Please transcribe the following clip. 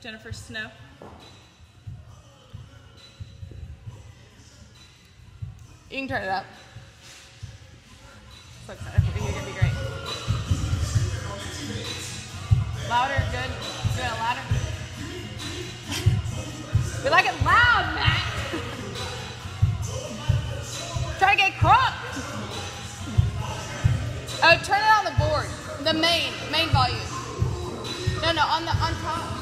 Jennifer Snow. You can turn it up. So excited you. You're gonna be great. Louder, good. It louder. we like it loud, Matt. Try to get crunk. Oh, turn it on the board. The main, main volume. No, no, on the on top.